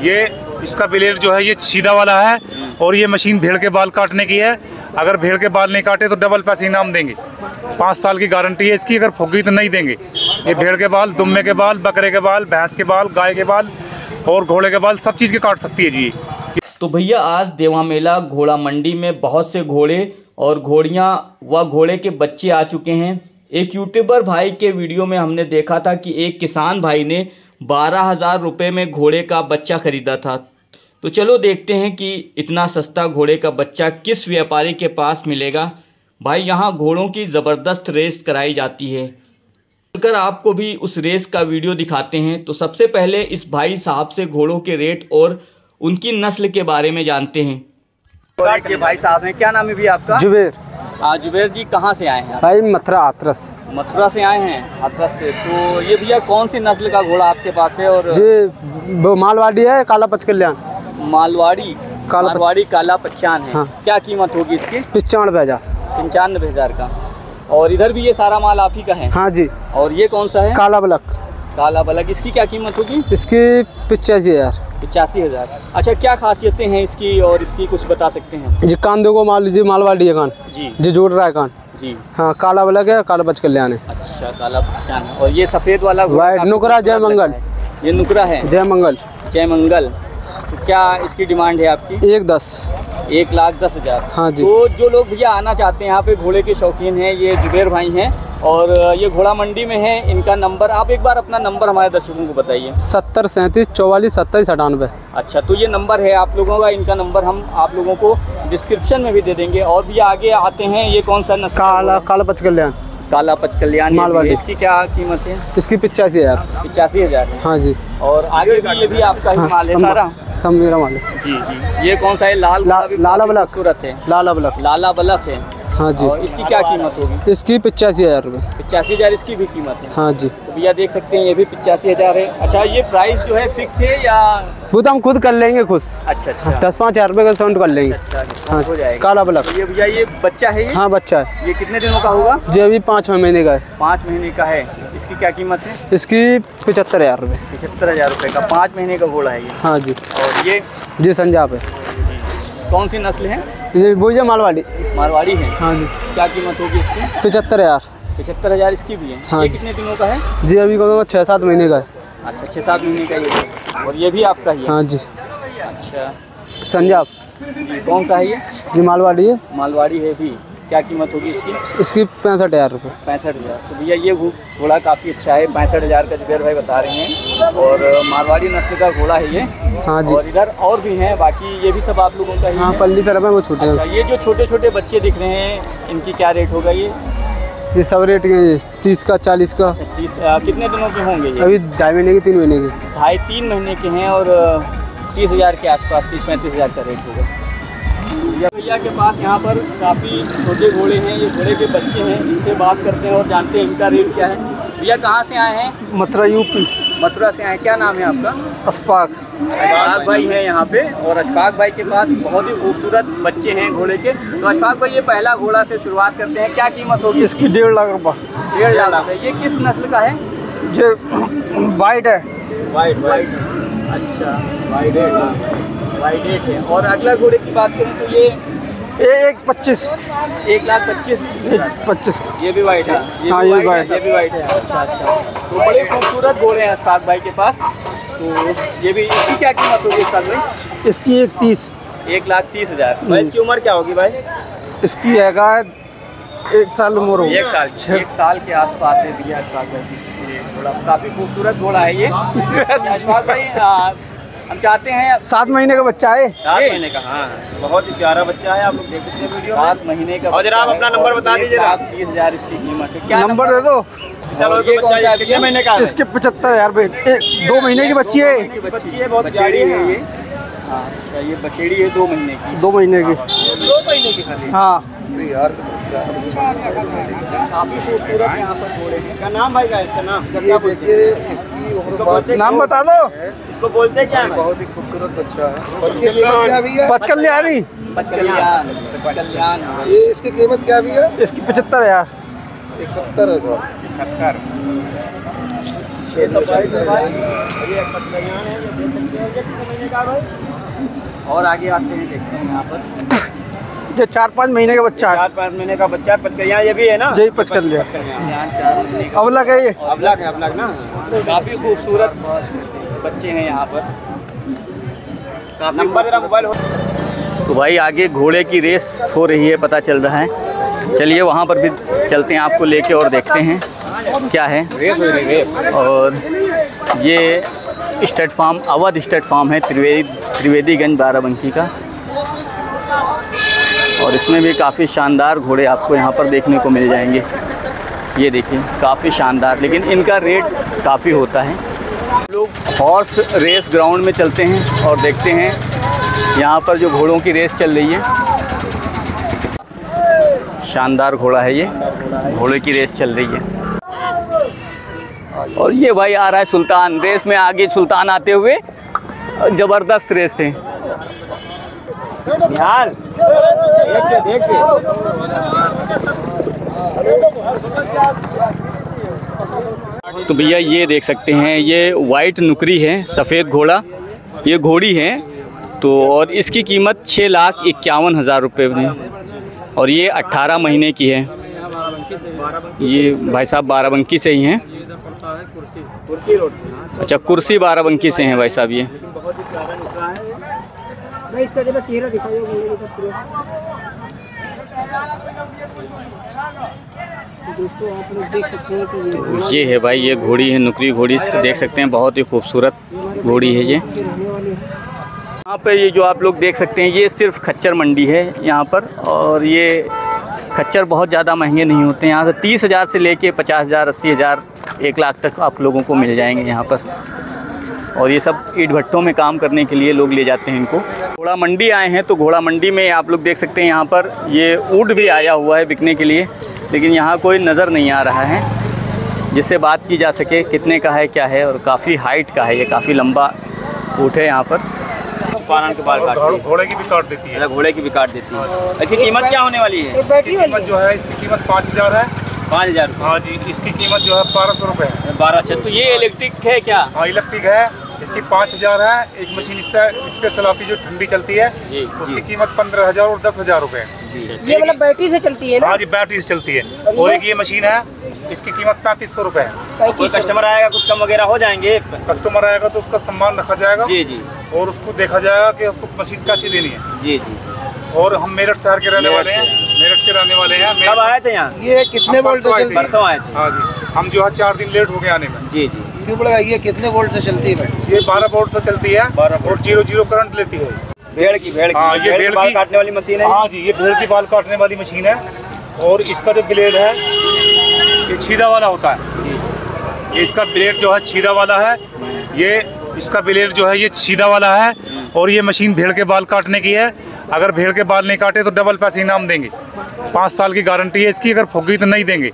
ये इसका ब्लेड जो है, ये सीधा वाला है और ये मशीन भेड़ के बाल काटने की है। अगर भेड़ के बाल नहीं काटे तो डबल पैसे इनाम देंगे। पाँच साल की गारंटी है इसकी, अगर फुगी तो नहीं देंगे। ये भेड़ के बाल, दुम्मे के बाल, बकरे के बाल, भैंस के बाल, गाय के बाल और घोड़े के बाल सब चीज़ के काट सकती है जी। तो भैया, आज देवा मेला घोड़ा मंडी में बहुत से घोड़े और घोड़ियाँ व घोड़े के बच्चे आ चुके हैं। एक यूट्यूबर भाई के वीडियो में हमने देखा था कि एक किसान भाई ने बारह हज़ार रुपये में घोड़े का बच्चा खरीदा था। तो चलो देखते हैं कि इतना सस्ता घोड़े का बच्चा किस व्यापारी के पास मिलेगा। भाई यहाँ घोड़ों की ज़बरदस्त रेस कराई जाती है। अगर आपको भी उस रेस का वीडियो दिखाते हैं। तो सबसे पहले इस भाई साहब से घोड़ों के रेट और उनकी नस्ल के बारे में जानते हैं। के भाई साहब हैं। क्या नाम है भी आपका? जुबेर। जुबेर जी कहाँ से आए हैं? भाई मथुरा आतरस मथुरा से आए हैं? हाथरस से। तो ये भैया कौन सी नस्ल का घोड़ा आपके पास है और जी मालवाड़ी है काला पच कल्याण मालवाड़ी? काला मारवाड़ी काला पहचान है। हाँ। क्या कीमत होगी इसकी? पिचानवे हज़ार। पंचानवे हज़ार का। और इधर भी ये सारा माल आप ही का है? हाँ जी। और ये कौन सा है? काला बलक। काला बलक। इसकी क्या कीमत होगी? इसकी पिचासी हज़ार। पचासी हज़ार। अच्छा क्या खासियतें हैं इसकी और इसकी कुछ बता सकते हैं जी कान देखो मान लीजिए मालवाड़ी है कान। जी। जी जोड़ रहा है कान। जी। हाँ काला बलक है काला पच कल्याण है। अच्छा काला है। और ये सफ़ेद वाला वाइट नुकरा जय मंगल। ये नुकरा है? जय मंगल। जय मंगल। तो क्या इसकी डिमांड है आपकी? एक दस। एक लाख दस हज़ार। हाँ जी। तो जो लोग भैया आना चाहते हैं यहाँ पे घोड़े के शौकीन हैं ये जुबेर भाई हैं। और ये घोड़ा मंडी में है इनका नंबर आप एक बार अपना नंबर हमारे दर्शकों को बताइए। सत्तर सैंतीस चौवालीस सत्ताईस अठानवे अच्छा तो ये नंबर है आप लोगों का इनका नंबर हम आप लोगों को डिस्क्रिप्शन में भी दे देंगे और भी आगे आते हैं ये कौन सा नस्ल काला काला पच कल्याण काला पच कल्याण मालवाड़ी। इसकी क्या कीमत है? इसकी पिचासी हज़ार। पिचासी हज़ार हाँ। जी। और आगे भी ये भी आपका ही हाँ माल है सारा? सब मेरा माल है। जी जी। ये कौन सा है? लाल लाला बलक। खूबसूरत है। लाला बलक। लाला बलक है। हाँ जी। और इसकी क्या कीमत होगी? इसकी पिचासी हज़ार रुपये पचासी हज़ार इसकी भी कीमत है। हाँ जी। तो भैया देख सकते हैं ये भी पचासी हज़ार है। अच्छा ये प्राइस जो है फिक्स है या वो तो हम खुद कर लेंगे खुश अच्छा अच्छा। दस पाँच हज़ार रुपये का डिस्काउंट कर लेंगे। अच्छा हाँ डिस्काउंट हो जाएगा। काला बलक। तो ये भैया ये बच्चा है हाँ बच्चा है। ये कितने दिनों का होगा? जी अभी पाँच महीने का है। पाँच महीने का है। इसकी क्या कीमत है? इसकी पचहत्तर हज़ार रुपये पचहत्तर हज़ार रुपये का। पाँच महीने का घोड़ा है ये। हाँ जी। और ये? जी संजाब है। कौन सी नस्ल है? ये बोझे मालवाड़ी। मारवाड़ी है? हाँ जी। क्या कीमत होगी इसकी? पचहत्तर हज़ार। पचहत्तर हज़ार इसकी भी है। हाँ ये कितने दिनों का है? जी अभी कम छः सात महीने का है। अच्छा छः सात महीने का ये और ये भी आपका ही है? हाँ जी। अच्छा। संजाब। कौन सा है ये? जी मालवाड़ी है। मालवाड़ी है भी। क्या कीमत होगी इसकी? इसकी पैंसठ हज़ार रुपये पैंसठ हज़ार। तो भैया ये घोड़ा काफ़ी अच्छा है। पैंसठ हज़ार का जुबेर भाई बता रहे हैं। और मारवाड़ी नस्ल का घोड़ा है ये। हाँ जी। और इधर और भी हैं। बाकी ये भी सब आप लोगों का ही हाँ पल्ली तरफ़ है वो छोटे अच्छा ये जो छोटे छोटे बच्चे दिख रहे हैं इनकी क्या रेट होगा ये? ये सब रेट तीस का चालीस का। तीस कितने दिनों के होंगे ये? अभी ढाई महीने के तीन महीने के। ढाई तीन महीने के हैं और तीस हज़ार के आसपास तीस पैंतीस हज़ार का रेट होगा। भैया भैया के पास यहाँ पर काफ़ी छोटे घोड़े हैं ये घोड़े के बच्चे हैं इनसे बात करते हैं और जानते हैं इनका रेट क्या है। भैया कहाँ से आए हैं? मथुरा यूपी। मथुरा से आए हैं। क्या नाम है आपका? अस्पाक। अशफाक भाई हैं यहाँ पे और अशफाक भाई के पास बहुत ही खूबसूरत बच्चे हैं घोड़े के। तो अशफाक भाई ये पहला घोड़ा से शुरुआत करते हैं क्या कीमत होगी? इसकी डेढ़ लाख रुपये। डेढ़ लाख रुपए ये किस नस्ल का है? ये वाइट है। White white. अच्छा वाइट है। वाइट है। और अगला घोड़े की बात करें तो ये एक पच्चीस। एक लाख पच्चीस। पच्चीस। ये भी वाइट है। ये हाँ, भी ये है ये भी वाइट है। अच्छा अच्छा। तो बड़े खूबसूरत घोड़े हैं अशफाक भाई के पास। तो ये भी इसकी क्या कीमत होगी अशफाक भाई इसकी एक तीस। एक लाख तीस हज़ार। भाई इसकी उम्र क्या होगी भाई? इसकी हैगा एक साल उम्र होगी। एक साल एक साल के आसपास है। भैया भाई काफ़ी खूबसूरत घोड़ा है ये। भाई हम चाहते हैं सात महीने का बच्चा है। सात महीने का हाँ बहुत ही प्यारा बच्चा है आप लोग देख सकते हैं वीडियो सात महीने का और जरा आप अपना नंबर बता दीजिए ना तीस हज़ार इसकी कीमत है। क्या नंबर दे दो। है? कितने महीने का इसके पचहत्तर हज़ार दो महीने की बच्ची है। बच्ची है बहुत बचेड़ी है ये। हाँ अच्छा ये बचेड़ी है दो महीने की। दो महीने की। दो महीने की खाली? हाँ। काफ़ी खूबसूरत यहाँ पर घोड़े हैं। नाम भाई का है इसका नाम। क्या बोलते हैं? इसकी हैं नाम बता दो। इसको बोलते हैं क्या है? बहुत ही खूबसूरत बच्चा है। और इसकी कीमत क्या भी है पचकल ये इसकी कीमत क्या भी है इसकी पचहत्तर हज़ार। इकहत्तर हज़ार। छक्कर और आगे आते हैं देखते हैं यहाँ पर। ये चार पाँच महीने का बच्चा है। चार पाँच महीने का बच्चा है पचकरिया ये भी है ना? यही पचकरिया। चार अवलग है ये। अबलग है अबलग ना? काफ़ी खूबसूरत। बच्चे हैं यहाँ पर। नंबर मेरा मोबाइल हो तो भाई आगे घोड़े की रेस हो रही है पता चल रहा है। चलिए वहाँ पर भी चलते हैं आपको लेके और देखते हैं क्या है। रेस हो रही रेस। और ये state farm Awadh state farm है त्रिवेदी त्रिवेदीगंज बाराबंकी का। और इसमें भी काफ़ी शानदार घोड़े आपको यहाँ पर देखने को मिल जाएँगे। ये देखिए काफ़ी शानदार लेकिन इनका रेट काफ़ी होता है। लोग हॉर्स रेस ग्राउंड में चलते हैं और देखते हैं यहाँ पर जो घोड़ों की रेस चल रही है। शानदार घोड़ा है ये। घोड़े की रेस चल रही है। और ये भाई आ रहा है सुल्तान। रेस में आगे सुल्तान आते हुए ज़बरदस्त रेस है। के। तो भैया ये देख सकते हैं, ये वाइट नुकरी है, सफ़ेद घोड़ा, ये घोड़ी है तो और इसकी कीमत छः लाख इक्यावन हज़ार रुपये में और ये अट्ठारह महीने की है। ये भाई साहब बाराबंकी से ही हैं। अच्छा कुर्सी बाराबंकी से हैं भाई साहब ये। इसका चेहरा दोस्तों, आप लोग देख सकते हैं ये है भाई, ये घोड़ी है, नुकरी घोड़ी देख सकते हैं, बहुत ही खूबसूरत घोड़ी है ये। यहाँ पे ये जो आप लोग देख सकते हैं, ये सिर्फ़ खच्चर मंडी है यहाँ पर, और ये खच्चर बहुत ज़्यादा महँगे नहीं होते हैं। यहाँ से तीस हज़ार से लेके पचास हज़ार, अस्सी हज़ार, एक लाख तक आप लोगों को मिल जाएँगे यहाँ पर। और ये सब ईट भट्टों में काम करने के लिए लोग ले जाते हैं इनको। घोड़ा मंडी आए हैं तो घोड़ा मंडी में आप लोग देख सकते हैं यहाँ पर ये ऊँट भी आया हुआ है बिकने के लिए लेकिन यहाँ कोई नज़र नहीं आ रहा है जिससे बात की जा सके कितने का है क्या है और काफ़ी हाइट का है ये काफ़ी लंबा ऊँट है यहाँ पर। पालन के बाल घोड़े- घोड़े की भी काट देती है। घोड़े की भी काट देती है। इसकी कीमत क्या होने वाली है? कीमत जो है इसकी कीमत पाँच हज़ार है। पाँच हज़ार हाँ जी इसकी कीमत जो है बारह सौ रुपये है। बारह छः तो ये इलेक्ट्रिक है क्या? हाँ इलेक्ट्रिक है। इसकी पाँच हज़ार है एक मशीन इससे इस पे चलाती जो ठंडी चलती है जी, उसकी जी। कीमत पंद्रह हज़ार और दस हज़ार है। ये मतलब बैटरी से चलती है ना? हाँ जी बैटरी से चलती है। और एक ये मशीन है इसकी कीमत पैंतीस सौ रूपए है। कोई कस्टमर आएगा कुछ कम वगैरह हो जाएँगे? कस्टमर आएगा तो उसका सम्मान रखा जाएगा। जी जी। और उसको देखा जाएगा कि उसको मशीन कैसी देनी है। जी जी। और हम मेरठ शहर के रहने वाले हैं मेरठ के रहने वाले हैं कब आए थे यहाँ? ये कितने वोल्ट। है आए थे। हाँ जी। हम जो है चार दिन लेट हो गए आने में। जी जी। यूट्यूब लगाइए कितने वोल्ट से चलती है ये बारह वोल्ट से चलती है 12 और ज़ीरो ज़ीरो करंट लेती है। भेड़ की भेड़ की। हाँ, ये भेड़ बाल काटने वाली मशीन है। हाँ जी ये भेड़ की बाल काटने वाली मशीन है और इसका जो ब्लेड है ये छीदा वाला होता है। इसका ब्लेड जो है छीदा वाला है। ये इसका ब्लेड जो है ये छीदा वाला है और ये मशीन भेड़ के बाल काटने की है। अगर भेड़ के बाल नहीं काटे तो डबल पैसे इनाम देंगे। पाँच साल की गारंटी है इसकी अगर फुग्गी तो नहीं देंगे।